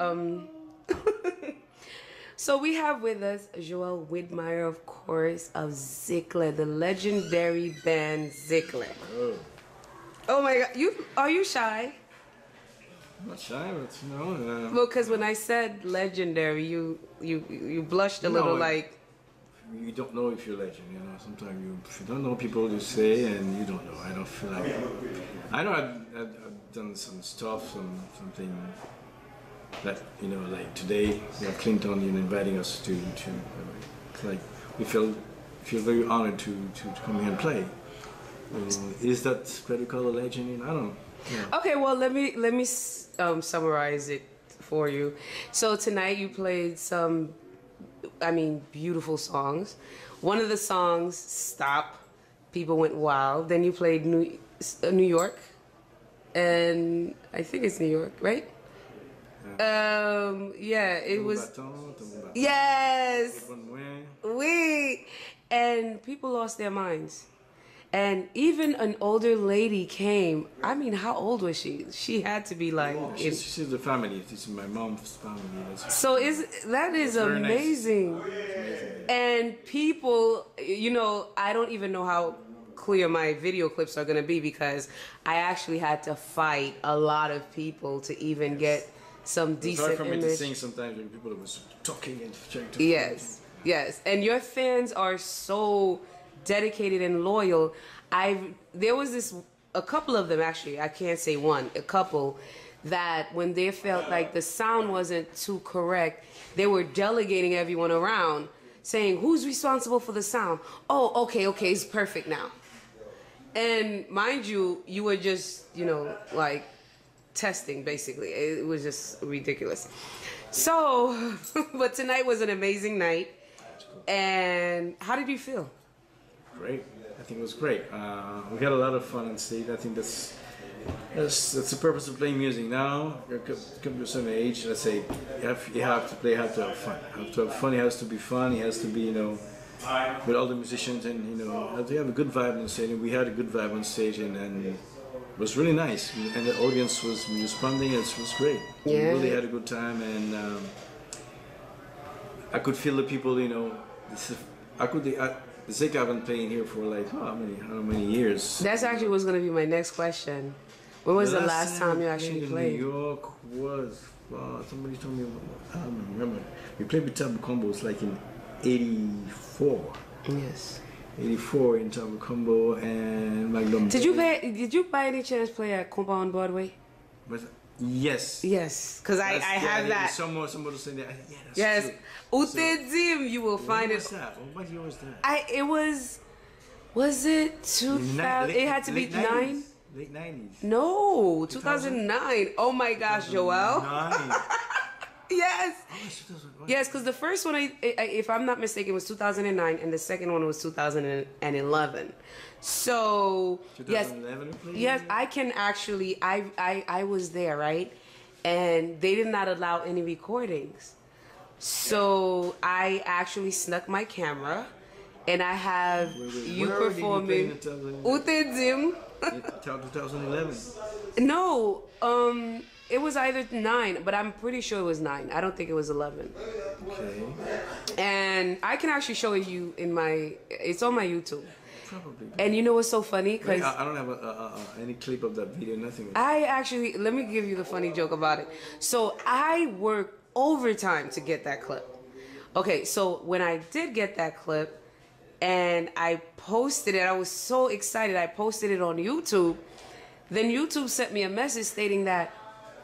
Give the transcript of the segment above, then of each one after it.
Um, so we have with us Joel Widmaier, of course, of Zekle, the legendary band Zekle. Oh, Oh my God, you are you shy? I'm not shy, but you know. Uh, Well, because when I said legendary, you you you blushed a No, little, I- like you don't know if you're legend, you know. Sometimes you, if you don't know people, you say, and you don't know. I don't feel like. I know I've, I've, I've done some stuff, some something that you know, like today, you know, Clinton, you know, inviting us to to. It's like we feel feel very honored to to, to come here and play. Uh, is that you call a legend? I don't know. Yeah. Okay, well let me let me um, summarize it for you. So tonight you played some, I mean, beautiful songs. One of the songs, "Stop," people went wild. Then you played New uh, New York, and I think it's New York, right? Um, yeah, it was. Yes, we and people lost their minds. And even an older lady came. I mean, how old was she? She had to be like. She's, she's the family. This is my mom's family. So is that is very nice. amazing. And people, you know, I don't even know how clear my video clips are gonna be because I actually had to fight a lot of people to even get some It's decent hard for me to sing sometimes when people was talking and trying to. Yes, yes, and your fans are so dedicated and loyal. I there was this a couple of them actually. I can't say one, a couple that when they felt like the sound wasn't too correct, they were delegating everyone around, saying who's responsible for the sound. Oh, okay, okay, it's perfect now. And mind you, you were just you know like testing basically. It was just ridiculous. So, but tonight was an amazing night. And how did you feel? Great. I think it was great. Uh, we had a lot of fun on stage. I think that's that's, that's the purpose of playing music. Now you come, to certain age. Let's say you have, you have to play. You have to have fun. You have to have fun. It has to be fun. It has to be you know with all the musicians and you know have have a good vibe on stage. And we had a good vibe on stage and. and was really nice, and the audience was responding. It was great. We really had a good time, and um, I could feel the people, you know. This is, I could. I, Zig I've been playing here for like how many how many years? That's actually was going to be my next question. When was the, last time you actually in played? New York was uh, somebody told me I don't remember. We played with Tabu Combos like in '84. Yes. 84 in Tabu Combo and Magnum. Did you pay? Did you by any chance play at Combo on Broadway? But, yes. Yes, because I, I That's- have yeah, that. Someone somebody said that. Yeah, that's Yes, true. Utedim, you will find it. was that? What year was that? I it was, was it two In the ni- thousand? It had to be late nine. Late 90s. No, two thousand nine. Oh my gosh, Joel. Yes. Oh, Yes, because the first one, I, I, if I'm not mistaken, was 2009, and the second one was 2011. So yes, 2011 we played yes. I can actually. I, I I was there, right? And they did not allow any recordings. So I actually snuck my camera, and I have Wait, wait, you where did you play performing in 2011? Utedim. 2011. No, um, it was either nine, but I'm pretty sure it was nine. I don't think it was eleven. Okay. And I can actually show you in my. It's on my YouTube. Probably. And you know what's so funny? Because I, I don't have a, a, a, a- any clip of that video, nothing. I actually let me give you the funny joke about it. So I worked overtime to get that clip. Okay, so when I did get that clip and I posted it, I was so excited. I posted it on YouTube. Then YouTube sent me a message stating that,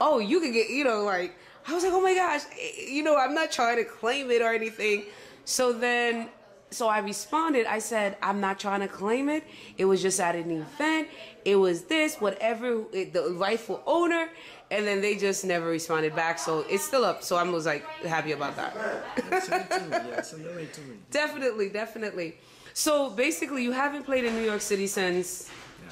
oh, you could get, you know, like I was like, oh my gosh, you know, I'm not trying to claim it or anything. So then so I responded. I said, I'm not trying to claim it. It was just at an event. It was this, whatever, it, the rightful owner. And then they just never responded back. So it's still up. So I was like happy about that. Send it to me. Yeah, send it to me. definitely, definitely. So basically, you haven't played in New York City since. Yeah,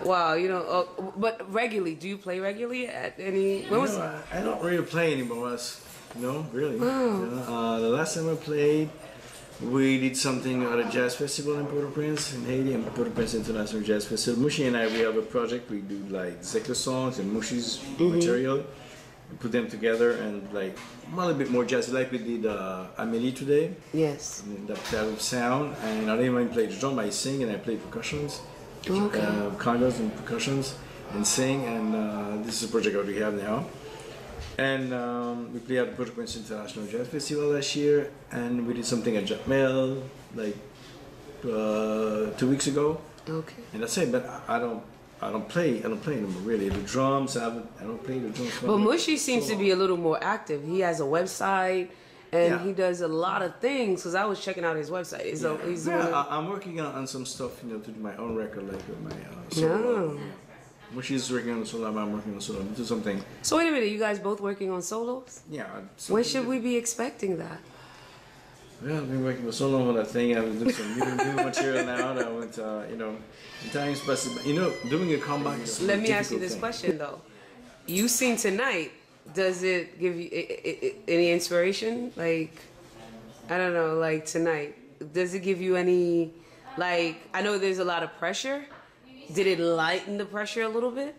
right. Wow, you know, uh, but regularly. Do you play regularly at any? When was? I, I don't really play anymore. As, no, really. You know, uh, the last time I played, we did something at a jazz festival in Port-au-Prince in Haiti, and Port-au-Prince International Jazz Festival. Mushi and I, we have a project. We do like Zekle songs and Mushi's material, we put them together and like a little bit more jazz. Like we did uh, Amelie today. Yes. Mean, that type of sound. And I don't even play the drum. I sing and I play percussions, Okay. uh, congas and percussions, and sing. And uh, this is a project that we have now. And um, we played at the Port International Jazz Festival last year, and we did something at Jacmel like uh, two weeks ago. Okay. And that's it. But I- I don't, I don't play, I don't play anymore really. The drums, I, haven't, I don't play the drums. But Mushi seems to be a little more active. He has a website and Yeah. he does a lot of things. Because I was checking out his website. He's, a, he's yeah. I, I'm working on, on some stuff, you know, to do my own record, like with my uh, solo. No. When she's working on solo, I'm working on solo. Do something. So wait a minute, you guys both working on solos? Yeah. When should we be expecting that? Well, I've been working for so long on that thing. I was doing some new, new material now that I went, uh, you know, times, but you know, doing a comeback. Is Let me ask you this thing. question though. You sing tonight. Does it give you any inspiration? Like, I don't know, like tonight. Does it give you any, like, I know there's a lot of pressure. Did it lighten the pressure a little bit?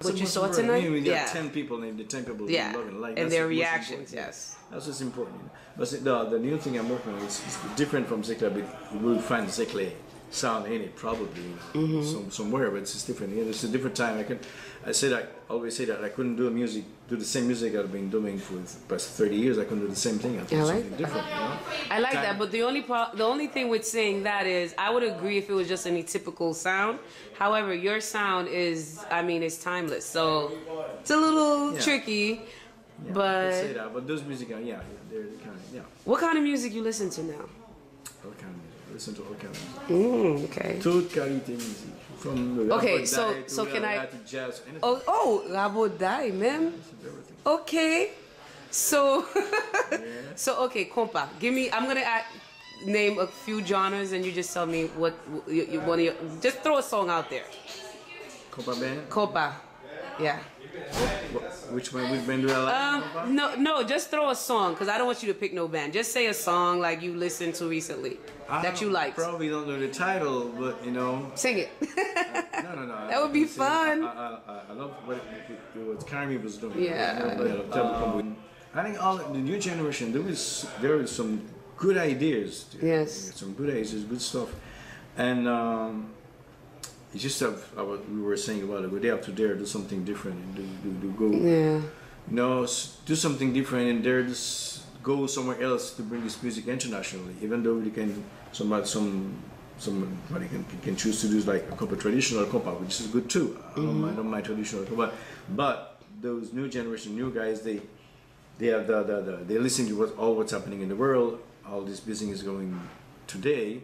What you saw I tonight? mean, we got Yeah. ten people, and the ten people Yeah. love and like. And their reactions, yes. That's what's important. But the, the new thing I'm working on is, is different from Zekle, but you will find Zekle sound in it probably Mm-hmm. some, somewhere, but it's different. You know, it's a different time. I can, I say that, I always say that I couldn't do music, do the same music I've been doing for the past 30 years. I couldn't do the same thing. I do I like something that. different. You know? I like Time- that, but the only pro- the only thing with saying that is I would agree if it was just any typical sound. However, your sound is I mean it's timeless, so it's a little Yeah. tricky. yeah, I but say that, but those music, are, yeah, they're kind of, yeah, what kind of music you listen to now? all kind of music. I listen to all kind of music. Mm, okay. Toute qualité music. From the Okay, so- to so can I- jazz, Oh, oh, Rabodai, man. Okay. So, so okay, compa. Give me. I'm gonna add, name a few genres, and you just tell me what you, you one of. Just throw a song out there. Compa band? Compa. Yeah. Wh- Which one? Which band do I like? Um, no, no, just throw a song because I don't want you to pick no band. Just say a song like you listened to recently I that you liked. Probably don't know the title, but you know. Sing it. No, no, no. That would be I- fun. I, I, I, I love what, what Carimi was doing. Yeah. I, that. Terrible. I think all the new generation there is there is some good ideas. Yes. Some good ideas, good stuff, and um, it's just that uh, what we were saying about it. But they have to dare do something different and do, do, do go. yeah. you know, do something different and there just go somewhere else to bring this music internationally. Even though they can, somebody, some, somebody can, can choose to do like a compa traditional compa, which is good too. I don't, mind, I don't mind traditional compa, but those new generation, new guys, they, they have the, the, the they listen to what all what's happening in the world. All this business is going today,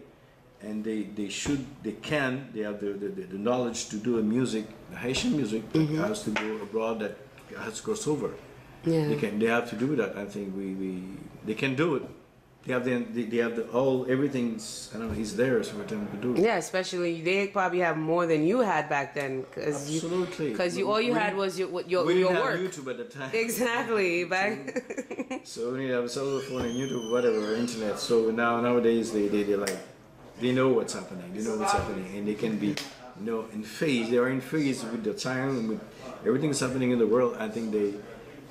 and they, they should they can they have the, the, the knowledge to do a music the Haitian music that mm-hmm. has to go abroad that has to cross over. Yeah. They can they have to do that. I think we, we they can do it. They have the they, have the all everything's I don't know is theirs for them to do. it. Yeah, especially they probably have more than you had back then, because you, Absolutely. because you all you We had was your what- your we didn't your have work. YouTube at the time. Exactly. Back. So we need to have a cell phone and YouTube, whatever, internet. So now nowadays they, they, they like they know what's happening. They know what's happening and they can be you know in phase. They are in phase with the time and with everything that's happening in the world. I think they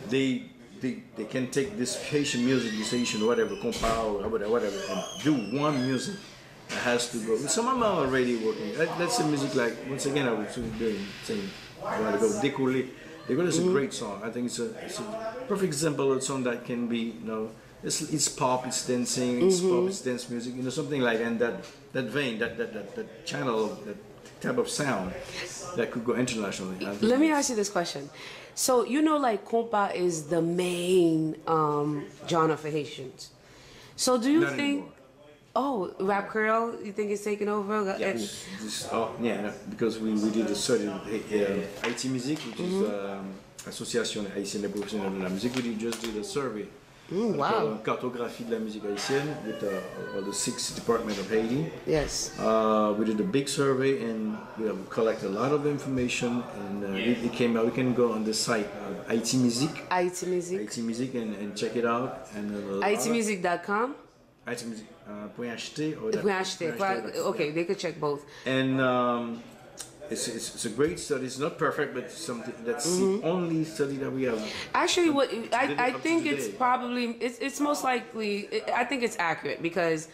they they, they can take this Haitian music, this Haitian whatever, compa or whatever, whatever, and do one music that has to go. Some of them are already working. Let, let's say music like once again I was doing saying a while ago, Décollé. Décollé is a mm-hmm. great song. I think it's a, it's a perfect example of a song that can be you know it's, it's pop, it's dancing, it's pop, it's dance music, you know something like and that that vein, that that, that, that channel, that type of sound that could go internationally. Let me ask you this question. So you know, like compa is the main um, genre for Haitians. So do you Not think? anymore. Oh, rap Creole, you think it's taking over? Yeah, this, this, oh, yeah, because we, we did a study with uh, Haiti Music, which is Mm-hmm. um, Association Haïtienne des Professionnels de la Musique. We did just did a survey. Mm, wow. Cartographie de la musique haïtienne with uh, the six departments of Haiti. Yes. Uh, we did a big survey and we have collected a lot of information and uh, it, it came out. We can go on the site uh, IT Music, IT Music. IT Music and, and check it out. And uh, a lot- ITmusic.com. Music. Uh, point acheter or If we acheter, point acheter, okay, they could check both. And um, it's, it's, it's a great study. It's not perfect, but something that's Mm-hmm. the only study that we have. Actually, what I, I think it's probably it's it's most likely I think it's accurate because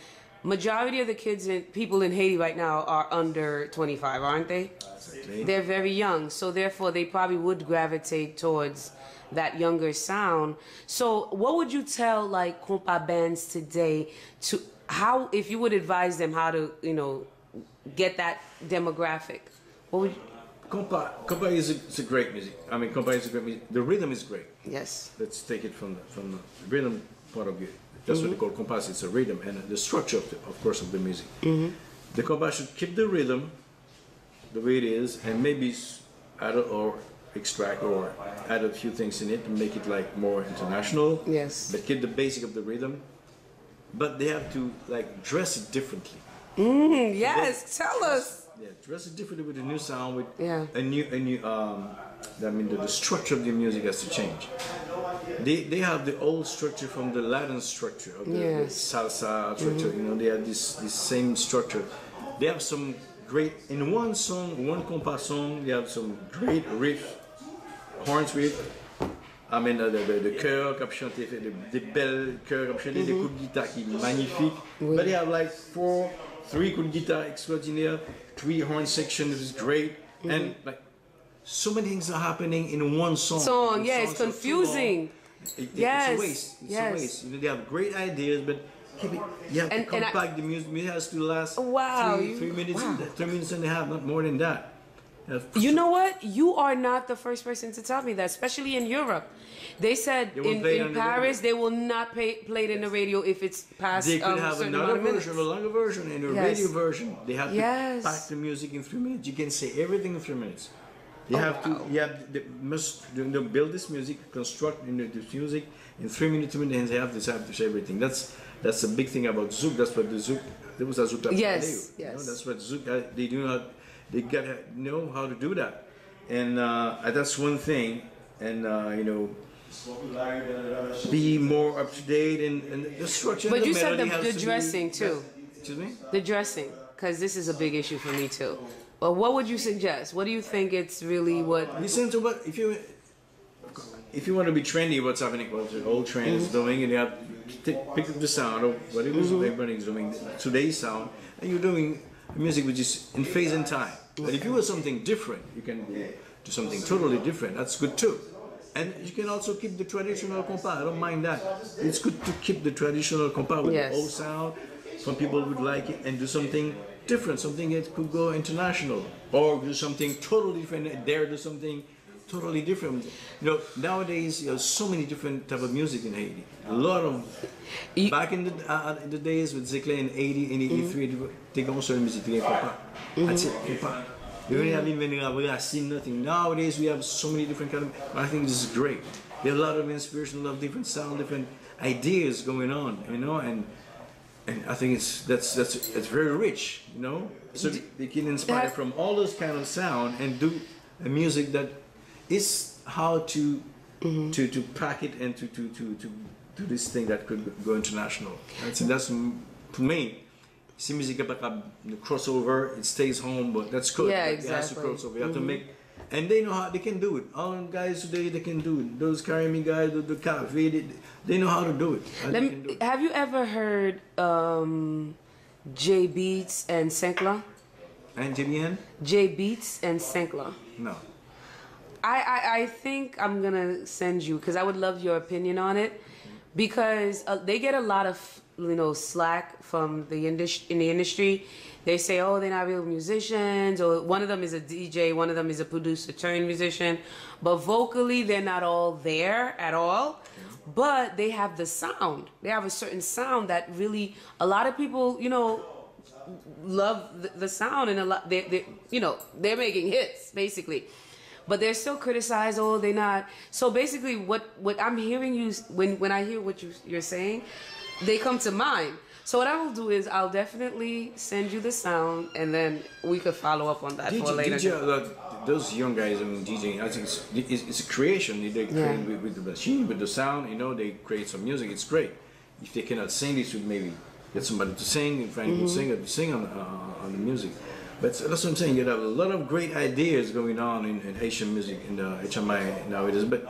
majority of the kids and people in Haiti right now are under 25, aren't they? Exactly. They're very young, so therefore they probably would gravitate towards that younger sound. So, what would you tell like compa bands today to how if you would advise them how to you know get that demographic? What would Compa, compa is a, it's a great music. I mean, compa is a great music. The rhythm is great. yes Let's take it from the, from the rhythm part of it. That's what they call compas. It's a rhythm and the structure, of, the, of course, of the music. The compas should keep the rhythm the way it is, and maybe add or extract or add a few things in it to make it like more international. Yes. But keep the basic of the rhythm. But they have to like dress it differently. Mm, yes tell us Yeah, dress it differently with a new sound, with Yeah. a new, a new. Um, I mean, the, the structure of the music has to change. They, they have the old structure from the Latin structure of the, the Yes. salsa structure. You know, they have this this same structure. They have some great in one song, one compas song. They have some great riff, horns riff. I mean, the, the, the chœur a chanté, des, des belles chœurs a chanté, des coups de guitare qui magnifiques. But they have like four, three coups de guitare extraordinaire, three horn sections, which is great. Mm-hmm. And like, so many things are happening in one song. Song, yeah, it's songs are too confusing. It- Yes, It's a waste. It's yes. a waste. You know, they have great ideas, but keep it, you have And- to I- compact the music. It has to last Wow, three, three minutes, wow. three minutes and a half, not more than that. You know what? You are not the first person to tell me that, especially in Europe. They said They in, in on the Paris they will not pay, play it in the radio if it's past They could um, have another amount of minutes. version, a longer version, and a Yes. radio version. They have to Yes. pack the music in three minutes. You can say everything in three minutes. You Oh, have wow. to, you have, they must you know, build this music, construct you know, this music in three minutes, two minutes, and they have to have to say everything. That's that's a big thing about Zouk. That's what the Zouk. There was a Zouk. Yes, You know, yes. that's what Zouk. uh, They do not. They gotta know how to do that, and uh, that's one thing. And uh, you know, be more up to date and, and the structure. But the you said the- the to dressing, too. Excuse me. The dressing, because this is a big issue for me too. But what would you suggest? What do you think it's really what? Listen to what if you if you want to be trendy, what's happening? What the old trend is Mm-hmm. doing, and you have to pick up the sound of what it was everybody is doing today's sound, and you're doing music which is in phase and time. But if you want something different, you can do, something totally different. That's good too. And you can also keep the traditional compa. I don't mind that. It's good to keep the traditional compa with Yes. the old sound. Some people would like it and do something different, something that could go international, or do something totally different. Dare do something totally different. You know, nowadays there's so many different type of music in Haiti. A lot of You- back in the uh, in the days with Zekle in 80 and 83, they go sur la musique, they compa. That's it, compa. You don't have even uh, seen nothing. Nowadays we have so many different kind of. I think this is great. There are a lot of inspiration, a lot of different sound, different ideas going on. You know, and and I think it's that's that's it's very rich, you know. So they can inspire from all those kind of sound and do a music that is how to mm-hmm. to to pack it and to to to to do this thing that could go international. That's that's m- to me. Est pas capable de crossover, it stays home, but that's good. Yeah, It has to exactly. crossover. You have to mm-hmm. make, and they know how they can do it. All them guys today, they can do it. Those Carimi guys, the, the cafe, they, they know how to do it. Let can do it. have you ever heard um, J Beats and Senkla? And Jimien? J Beats and Senkla. No. I, I, I think I'm gonna send you because I would love your opinion on it because uh, they get a lot of you know slack from the industry in the industry. They say, oh, they're not real musicians, or one of them is a DJ, one of them is a producer turned musician, but vocally they're not all there at all. But they have the sound. They have a certain sound that really a lot of people, you know, love the, the sound and a lot they they you know they're making hits basically but they're still criticized oh they're not so basically what what i'm hearing you when when i hear what you, you're saying they come to mind so what i will do is i'll definitely send you the sound and then we could follow up on that for DJ, later DJ like, uh, those young guys, I mean, DJing, I think it's, it's, it's a creation. They create Yeah. with, with the machine, with the sound, you know, they create some music. It's great. If they cannot sing this with maybe get somebody to sing, find a good singer to sing on uh, on the music. But that's what I'm saying. You have a lot of great ideas going on in, in Haitian music in the HMI nowadays. But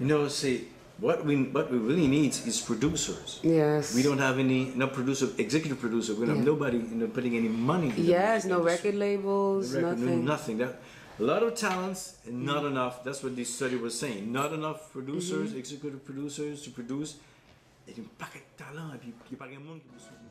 you know, see, what we what we really need is producers. Yes. We don't have any no producer, executive producer. We don't have nobody you know, putting any money. Yes, no industry. record labels, record, no- nothing. nothing. That, a lot of talents and not enough. That's what this study was saying. Not enough producers, Mm-hmm. executive producers to produce. Et un paquet de talent. Et puis, il n'y a pas grand monde qui suivre.